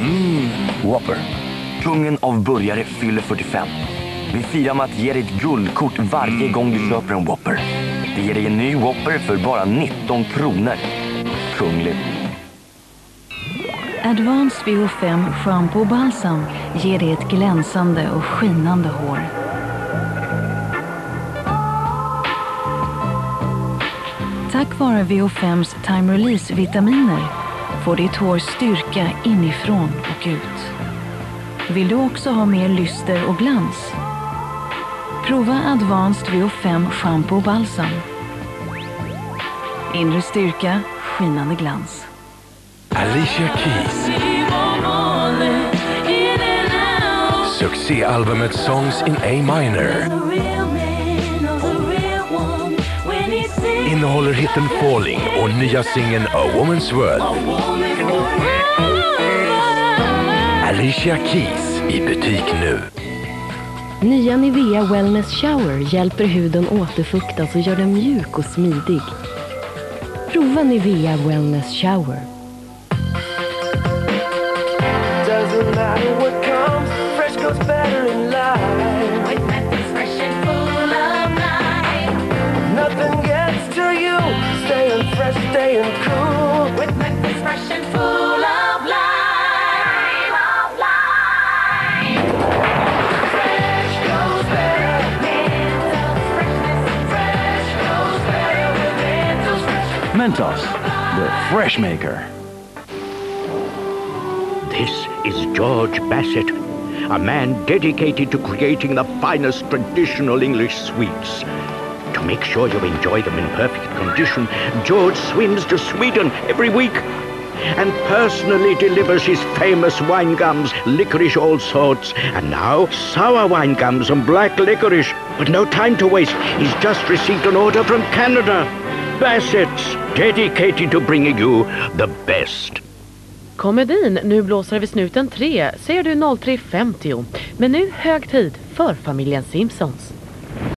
Mm. Whopper. Kungen av burgare fyller 45. Vi firar med att ge dig ett guldkort varje gång du köper en Whopper. Vi ger dig en ny Whopper för bara 19 kronor. Kungligt. Advanced VO5 Shampoo och Balsam ger dig ett glänsande och skinande hår. Tack vare VO5s Time Release-vitaminer får ditt hår styrka inifrån och ut. Vill du också ha mer lyster och glans? Prova Advanced VO5 Shampoo och Balsam. Inre styrka, skinande glans. Alicia Keys. Succéalbumet Songs in A minor innehåller hitten Falling och nya singeln A Woman's World. Alicia Keys i butik nu. Nya Nivea Wellness Shower hjälper huden återfuktas och gör den mjuk och smidig. Prova Nivea Wellness Shower. Staying cool. With methods fresh and full of life. Of life. Fresh goes better. Mentos. Fresh goes better with Mentos Mentos, the fresh maker. This is George Bassett, a man dedicated to creating the finest traditional English sweets. Make sure you enjoy them in perfect condition, George swims to Sweden every week and personally delivers his famous wine gums, licorice all sorts, and now sour wine gums and black licorice. But no time to waste. He's just received an order from Canada. Bassett's, dedicated to bringing you the best. Komedin Nu blåser vi snuten 3 ser du 03.50. Men nu hög tid för familjen Simpsons.